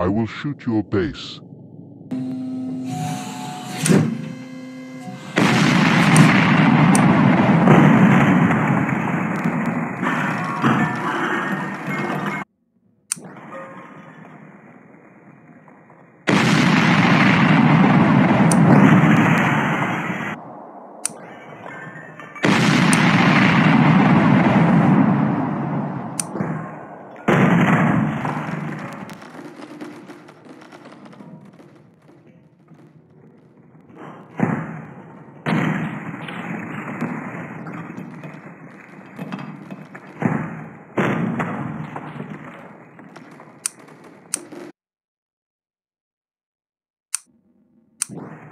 I will shoot your base Oof.